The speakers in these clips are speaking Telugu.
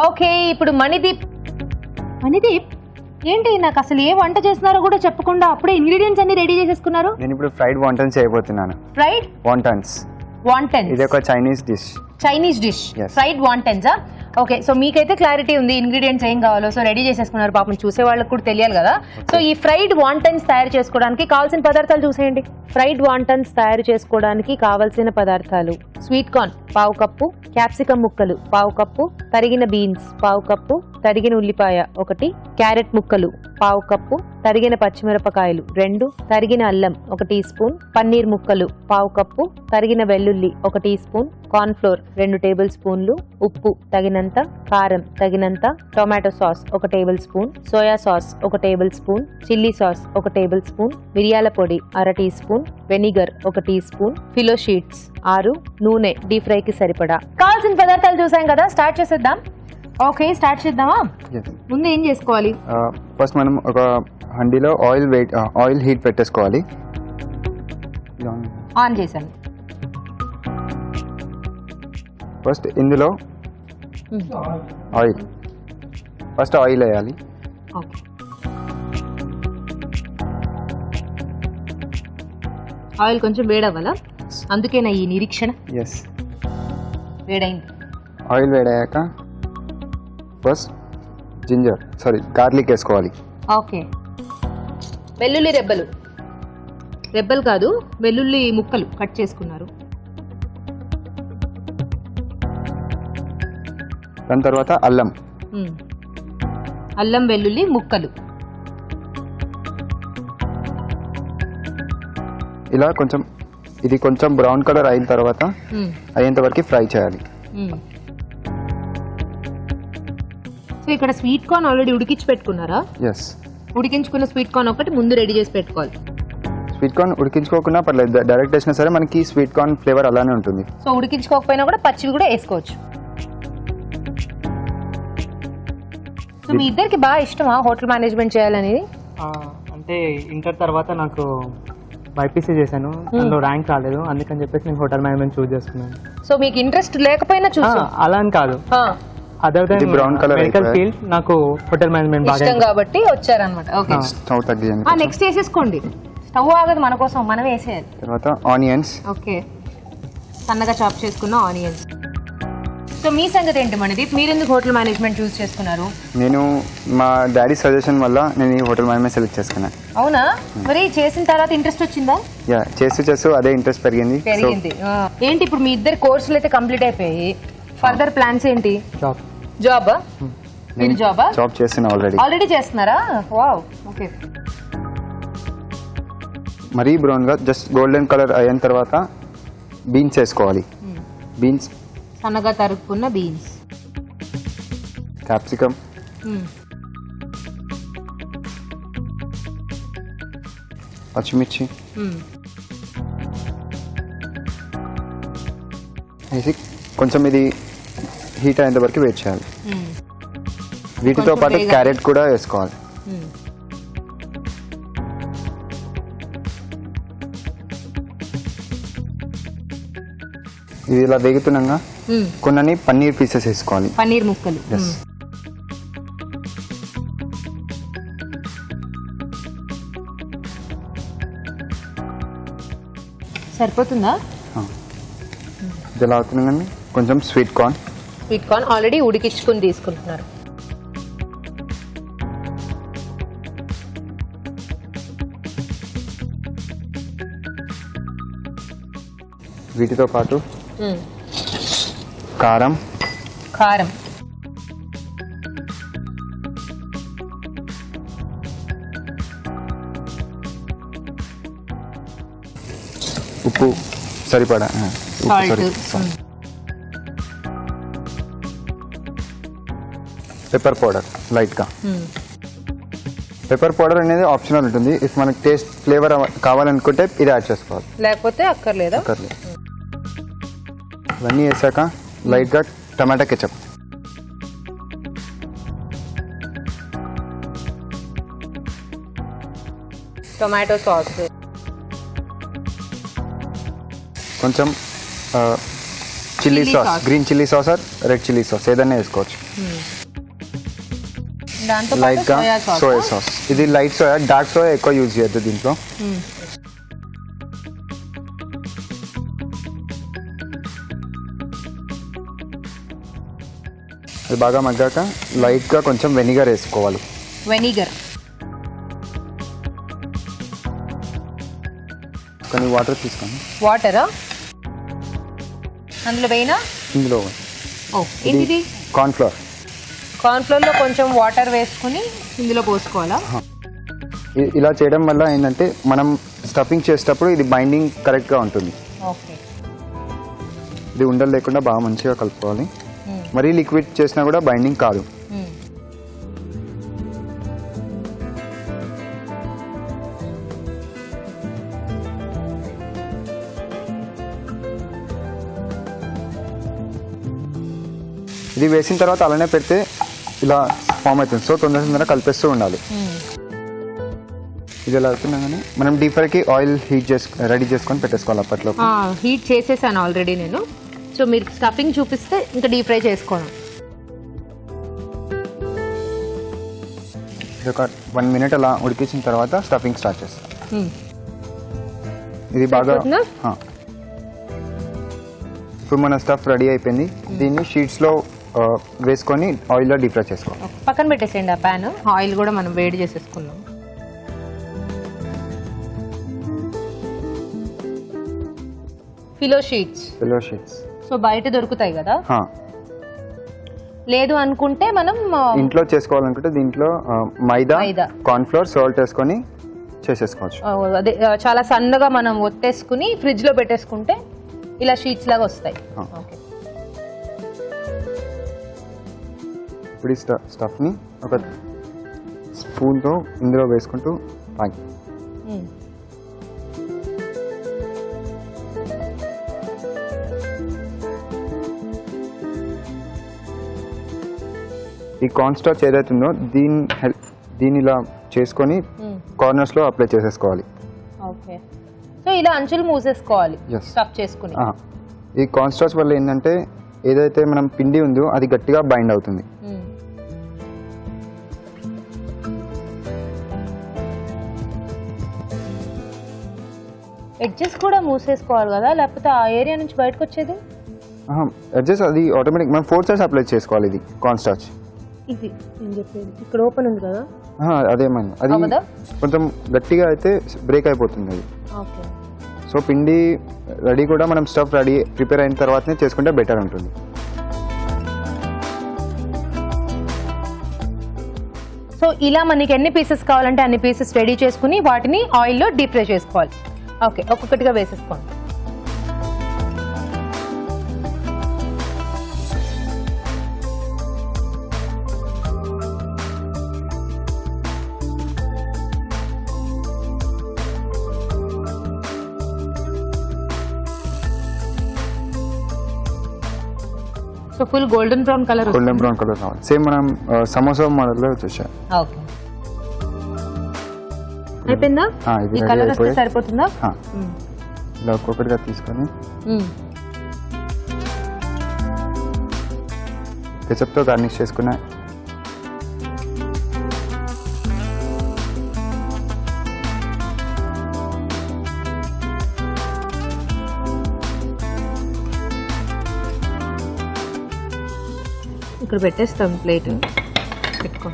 ఓకే ఇప్పుడు మణిదీప్. మణిదీప్ ఏంటి నాకు అసలు ఏ వంట చేస్తున్నారో కూడా చెప్పకుండా అప్పుడే ఇంగ్రీడియంట్స్ అన్ని రెడీ చేసేసుకున్నారు? నేను ఇప్పుడు ఫ్రైడ్ వాంటన్స్ చేయబోతున్నాను. ఫ్రైడ్ వాంటన్స్ వాంటన్ ఇది ఒక Chinese dish Chinese dish. Fried వాంటన్సా okay so మీకైతే క్లారిటీ ఉంది ఇంగ్రీడియంట్స్ ఏం కావాలో. సో రెడీ చేసేసుకున్నారు పాపం చూసే వాళ్ళకి కూడా తెలియాలి కదా. సో ఈ ఫ్రైడ్ వాంటన్స్ తయారు చేసుకోవడానికి కావాల్సిన పదార్థాలు చూసేయండి. ఫ్రైడ్ వాంటన్స్ తయారు చేసుకోవడానికి కావాల్సిన పదార్థాలు. స్వీట్ కార్న్ పావు కప్పు క్యాప్సికం ముక్కలు పావు కప్పు తరిగిన బీన్స్ పావు కప్పు తరిగిన ఉల్లిపాయ ఒకటి క్యారెట్ ముక్కలు పావు కప్పు తరిగిన పచ్చిమిరపకాయలు రెండు తరిగిన అల్లం ఒక టీ స్పూన్ పన్నీర్ ముక్కలు పావు కప్పు తరిగిన వెల్లుల్లి ఒక టీ స్పూన్ కార్న్ ఫ్లోర్ రెండు టేబుల్ స్పూన్లు ఉప్పు తగినంత కారం తగినంత టొమాటో సాస్ ఒక టేబుల్ స్పూన్ సోయా సాస్ ఒక టేబుల్ స్పూన్ చిల్లీ సాస్ ఒక టేబుల్ స్పూన్ మిరియాల పొడి అర టీ స్పూన్ వెనిగర్ ఒక టీ స్పూన్ ఫిలో షీట్స్. ఆరు నూనె డీప్ ఫ్రై కి సరిపడా. కావాల్సిన పదార్థాలు చూసాం కదా స్టార్ట్ చేసేద్దాం. ఓకే స్టార్ట్ చేద్దామా? ముందు ఏం చేసుకోవాలి? ఫస్ట్ మనం ఒక హండీలో ఆయిల్ వెయిట్ ఆయిల్ హీట్ పెట్టేసుకోవాలి. ఆన్ చేశాను. ఫస్ట్ ఇందులో ఆయిల్. ఫస్ట్ ఆయిల్ వేయాలి. ఆయిల్ కొంచెం వేడవ్వాలా? అందుకేనా ఈ నిరీక్షణ? ఎస్ వేడైంది. ఆయిల్ వేడయ్యాక ఫస్ట్ జింజర్ సారీ గార్లిక్ వేసుకోవాలి. ఓకే. వెల్లుల్లి రెబ్బలు. రెబ్బలు కాదు వెల్లుల్లి ముక్కలు కట్ చేసుకున్నారు. దాని తర్వాత అల్లం. మ్మ్. అల్లం వెల్లుల్లి ముక్కలు. ఇలా కొంచెం ఇది కొంచెం బ్రౌన్ కలర్ అయిన తర్వాత. అయ్యేంత వరకు ఫ్రై చేయాలి. సో ఇక్కడ స్వీట్ కార్న్ ఆల్రెడీ ఉడికించి పెట్టుకున్నారా? ఎస్ ఉడికించుకున్న స్వీట్ కార్న్ ఒకటి ముందు రెడీ చేసి పెట్టుకోవాలి. స్వీట్ కార్న్ ఉడికించుకోకుండా పర్లేదు. డైరెక్ట్ వేసినా సరే మనకి స్వీట్ కార్న్ ఫ్లేవర్ అలానే ఉంటుంది. సో ఉడికించుకోకపోయినా కూడా పచ్చివి కూడా వేసుకోవచ్చు. సో మీ ఇద్దరికి బాగా ఇష్టమా హోటల్ మేనేజ్మెంట్ చేయాలనేది? ఆ, అంటే ఇంటర్ తర్వాత నాకు బైపీసీ చేశాను. అందులో ర్యాంక్ రాలేదు. అందుకని చెప్పేసి నేను హోటల్ మేనేజ్మెంట్ చూస్ చేసుకున్నాను. సో మీకు ఇంట్రెస్ట్ లేకపోయినా ఆ, చూసు అలా అని కాదు. అదర్ ఇది brown colour మెడికల్. ఫీల్డ్ నాకు హోటల్ మేనేజ్మెంట్ బాగా ఇష్టం కాబట్టి వచ్చారనమాట ఓకే స్టవ్ తగ్గియండి నెక్స్ట్ వేసేసుకోండి. స్టవ్ ఆగదు మన కోసం మనం వేసేయాలి. తర్వాత ఆనియన్స్. ఓకే సన్నగా చాప్ చేసుకున్న ఆనియన్స్. సో మీ సంగతి ఏంటి మనది మీరు ఎందుకు హోటల్ మేనేజ్మెంట్ చూస్ చేసుకున్నారు? నేను మా డాడీ సజెషన్ వల్ల నేను ఈ హోటల్ మేనేజ్మెంట్ సెలెక్ట్ చేసుకున్నాను అవునా? మరి చేసిన తర్వాత ఇంట్రెస్ట్ వచ్చిందా? యా చేస్తూ చేస్తూ అదే ఇంట్రెస్ట్ పెరిగింది. పెరిగింది. ఆ. ఏంటి ఇప్పుడు మీ ఇద్దరు కోర్సులు అయితే కంప్లీట్ అయిపోయాయి. ఫర్దర్ ప్లాన్స్ ఏంటి? జాబ్ జాబ్ మీరు జాబా జాబ్ చేస్తున్నా ఆల్రెడీ ఆల్రెడీ చేస్తున్నారా? వావ్ ఓకే మరీ బ్రౌన్గా జస్ట్ గోల్డెన్ కలర్ అయిన తర్వాత బీన్స్ వేసుకోవాలి. బీన్స్ సన్నగా తరుక్కున్న బీన్స్ క్యాప్సికమ్ పచ్చిమిర్చి వేసి కొంచెం ఇది హీట్ అయ్యేంత వరకు వెయిట్ చేయాలి. వీటితో కొంచెం పాటు. క్యారెట్ కూడా వేసుకోవాలి. ఇది ఇలా వేగుతున్నాగా కొన్ని పన్నీర్ పీసెస్ వేసుకోవాలి. పన్నీర్ ముక్కలు. సరిపోతుందా? ఇది ఎలా అవుతుందండి? కొంచెం sweet corn sweet corn already ఉడికించుకుని తీసుకుంటున్నారు. వీటితో పాటు. కారం. కారం. ఉప్పు సరిపడా? ఉప్పు సరి. పెప్పర్ పౌడర్ లైట్గా. పెప్పర్ పౌడర్ అనేది ఆప్షనల్ ఉంటుంది. ఇఫ్ మనకి టేస్ట్ ఫ్లేవర్ కావాలనుకుంటే ఇది యాడ్ చేసుకోవాలి. లేకపోతే అక్కర్లేదా? అక్కర్లేదు. ఇవన్నీ వేసాక లైట్గా టమాటా కెచప్. Tomato sauce. కొంచెం chilli sauce. Green chilli sauce or red chilli sauce ఏదైనా వేసుకోవచ్చు. లైట్గా సోయా సాస్ ఇది లైట్ సోయా డార్క్ సోయా ఎక్కువ యూజ్ చేయొద్దు దీంట్లో. అది బాగా మగ్గాక లైట్గా కొంచెం వెనిగర్ వేసుకోవాలి. వెనిగర్ కొన్ని వాటర్ తీసుకోండి. వాటరా అందులో వేయినా? ఇందులో. ఓ ఏంటిది? కార్న్ ఫ్లోర్ కార్న్ఫ్లోర్లో కొంచెం వాటర్ వేసుకుని ఇందులో పోసుకోవాలా? ఇలా చేయడం వల్ల ఏంటంటే మనం స్టఫింగ్ చేసేటప్పుడు ఇది బైండింగ్ కరెక్ట్గా ఉంటుంది. ఓకే. ఇది ఉండలు లేకుండా బాగా మంచిగా కలుపుకోవాలి. మరీ లిక్విడ్ చేసినా కూడా బైండింగ్ కాదు. ఇది వేసిన తర్వాత అలానే పెడితే ఇలా ఫామ్ అవుతుంది. సో తొందర తొందరగా కలిపేస్తూ ఉండాలి. ఇది ఎలా అవుతుండగానే మనం డీప్ ఫ్రైకి ఆయిల్ హీట్ చేసు రెడీ చేసుకొని పెట్టేసుకోవాలి అప్పట్లో హీట్ చేసేసాను ఆల్రెడీ నేను. సో మీరు స్టఫింగ్ చూపిస్తే ఇంకా డీప్ ఫ్రై చేసుకోవడం. ఇది ఒక వన్ మినిట్ అలా ఉడికించిన తర్వాత స్టఫింగ్ స్టార్ట్ చేస్తాం. ఇది బాగా. ఇప్పుడు మన స్టఫ్ రెడీ అయిపోయింది. దీన్ని షీట్స్లో వేసుకొని ఆయిల్లో డీప్ ఫ్రై చేసుకోవాలి పక్కన పెట్టేసేయండి ఆ ప్యాన్. ఆయిల్ కూడా మనం వేడి చేసేసుకుందాం. Filo sheets filo sheets so బయట దొరుకుతాయి కదా? లేదు అనుకుంటే మనం ఇంట్లో చేసుకోవాలనుకుంటే దీంట్లో maida maida. Corn flour salt వేసుకొని చేసేసుకోవచ్చు. అదే చాలా సన్నగా మనం ఒత్తేసుకుని ఫ్రిడ్జ్లో పెట్టేసుకుంటే ఇలా షీట్స్ లాగా వస్తాయి. ఓకే. ఈ స్ట- స్టఫ్ని ఒక స్పూన్తో ఇందులో వేసుకుంటూ తాగి. ఈ కార్న్ స్టార్చ్ ఏదైతుందో దీని హెల్ప్ దీన్ని ఇలా చేసుకొని మ్మ్. కార్నర్స్లో అప్లై చేసేసుకోవాలి ఓకే సో ఇలా అంచులు మూసేసుకోవాలి. స్టఫ్ చేసుకుని. ఈ కార్న్ స్టార్చ్ వల్ల ఏంటంటే ఏదైతే మనం పిండి ఉందో అది గట్టిగా బైండ్ అవుతుంది ఎడ్జెస్ కూడా మూసేసుకోవాలి కదా? లేకపోతే ఆ ఏరియా నుంచి బయటకు వచ్చేది అడ్జస్ట్ అది ఆటోమేటిక్ మనం ఫోర్ సైడ్స్ అప్లై చేసుకోవాలి ఇది కార్న్ స్టార్చ్ ఇది నేను చెప్పేది. ఇక్కడ ఓపెన్ ఉంది కదా? అదేమైంది అది? కొంచెం గట్టిగా అయితే బ్రేక్ అయిపోతుంది అది. ఓకే. సో పిండి రెడీ కూడా మనం స్టఫ్ రెడీ ప్రిపేర్ అయిన తర్వాతనే చేసుకుంటే బెటర్ ఉంటుంది. సో ఇలా మనకి ఎన్ని పీసెస్ కావాలంటే అన్ని పీసెస్ రెడీ చేసుకుని వాటిని ఆయిల్లో డీప్ ఫ్రై చేసుకోవాలి. ఓకే ఒక్కొక్కటిగా వేసేసుకోండి. So full golden brown colour golden brown colour same మనం సమోసా మోడల్లో వచ్చేసాయి ఓకే. అయిపోయిందా? ఈ కలర్ వస్తే సరిపోతుందా? ఇలా ఒక్కొక్కటిగా తీసుకొని కెచప్తో గార్నిష్ చేసుకున్న ఇక్కడ పెట్టేస్తాం ప్లేట్. పెట్టుకో.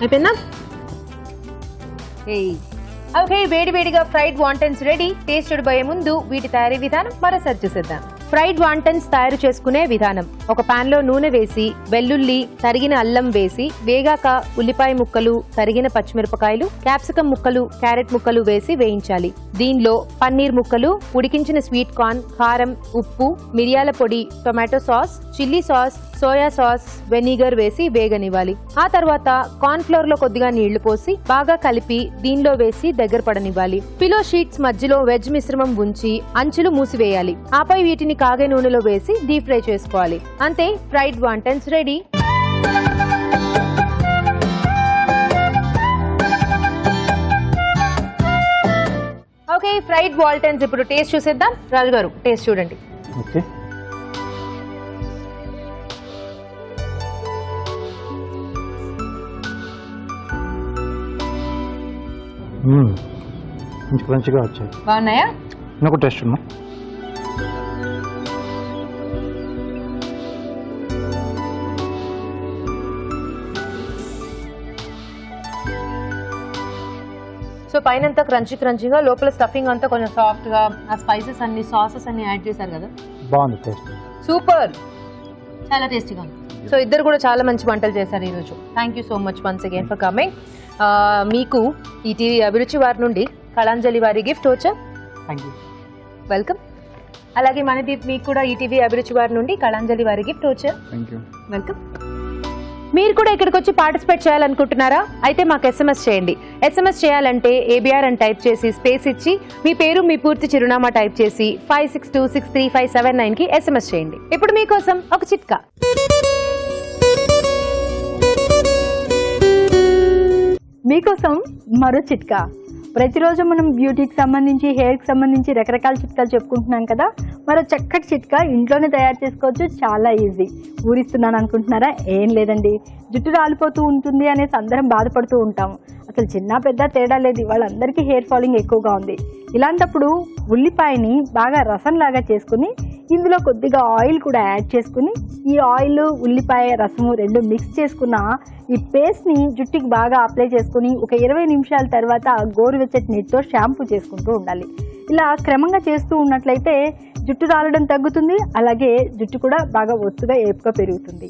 అయిపోయిందా? ఓకే వేడి వేడిగా ఫ్రైడ్ వాంటన్స్ రెడీ. టేస్ట్ చూడబోయే ముందు వీటి తయారీ విధానం మరోసారి చూసేద్దాం. ఫ్రైడ్ వాంటన్స్ తయారు చేసుకునే విధానం. ఒక పాన్లో నూనె వేసి వెల్లుల్లి తరిగిన అల్లం వేసి వేగాక ఉల్లిపాయ ముక్కలు తరిగిన పచ్చిమిరపకాయలు క్యాప్సికం ముక్కలు క్యారెట్ ముక్కలు వేసి వేయించాలి. దీనిలో పన్నీర్ ముక్కలు ఉడికించిన స్వీట్ కార్న్ కారం ఉప్పు మిరియాల పొడి tomato sauce chilli sauce soya sauce vinegar వేసి వేగనివ్వాలి. ఆ తర్వాత కార్న్ ఫ్లోర్లో కొద్దిగా నీళ్ళు పోసి బాగా కలిపి దీనిలో వేసి దగ్గర పడనివ్వాలి. పిలో షీట్స్ మధ్యలో వెజ్ మిశ్రమం ఉంచి అంచులు మూసివేయాలి. ఆపై వీటిని కాగే నూనెలో వేసి డీప్ ఫ్రై చేసుకోవాలి. అంతే fried wontons ready. Okay fried wontons ఇప్పుడు టేస్ట్ చూసేద్దాం. రాజు గారు టేస్ట్ చూడండి. ఓకే. మ్మ్. మంచి క్రంచిగా వచ్చాయి. బాగున్నాయా? ఇంకొక టేస్ట్ ఉన్నా సో పైన అంతా క్రంచీ క్రంచీగా లోపల స్టఫింగ్ అంతా కొంచెం సాఫ్ట్గా ఆ స్పైసెస్ అన్ని సాసెస్ అన్ని యాడ్ చేశారు కదా? బాగుంది టేస్ట్. సూపర్! చాలా టేస్టీగా ఉంది. సో ఇద్దరు కూడా చాలా మంచి వంటలు చేశారు ఈరోజు. Thank you so much once again for coming మీకు ఈ టీవీ అభిరుచి వారి నుండి కళాంజలి వారి గిఫ్ట్ వచ్చా? థ్యాంక్ యూ వెల్కమ్ అలాగే మనదీప్ మీకు కూడా ఈటీవీ అభిరుచి వారి నుండి కళాంజలి వారి గిఫ్ట్ వచ్చా? థ్యాంక్ యూ వెల్కమ్ మీరు కూడా ఇక్కడికి వచ్చి పార్టిసిపేట్ చేయాలనుకుంటున్నారా? అయితే మాకు ఎస్ఎంఎస్ చేయండి. ఎస్ఎంఎస్ చేయాలంటే ఏబిఆర్ అని టైప్ చేసి స్పేస్ ఇచ్చి మీ పేరు మీ పూర్తి చిరునామా టైప్ చేసి five six two six three five seven నైన్కి ఎస్ఎంఎస్ చేయండి. ఇప్పుడు మీకోసం ఒక చిట్కా. మీకోసం మరో చిట్కా. ప్రతిరోజు మనం బ్యూటీకి సంబంధించి హెయిర్కి సంబంధించి రకరకాల చిట్కాలు చెప్పుకుంటున్నాం కదా మరో చక్కటి చిట్కా ఇంట్లోనే తయారు చేసుకోవచ్చు. చాలా ఈజీ. ఊరిస్తున్నాను అనుకుంటున్నారా? ఏం లేదండి. జుట్టు రాలిపోతూ ఉంటుంది అనేసి అందరం బాధపడుతూ ఉంటాము అసలు చిన్న పెద్ద తేడా లేదు. వాళ్ళందరికీ హెయిర్ ఫాలింగ్ ఎక్కువగా ఉంది. ఇలాంటప్పుడు ఉల్లిపాయని బాగా రసంలాగా చేసుకుని ఇందులో కొద్దిగా ఆయిల్ కూడా యాడ్ చేసుకుని ఈ ఆయిల్ ఉల్లిపాయ రసము రెండు మిక్స్ చేసుకున్న ఈ పేస్ట్ని జుట్టుకి బాగా అప్లై చేసుకుని ఒక ఇరవై నిమిషాల తర్వాత గోరువెచ్చటి నీటితో షాంపూ చేసుకుంటూ ఉండాలి. ఇలా క్రమంగా చేస్తూ ఉన్నట్లయితే జుట్టు రాలడం తగ్గుతుంది అలాగే జుట్టు కూడా బాగా ఒత్తుగా ఏపుగా పెరుగుతుంది.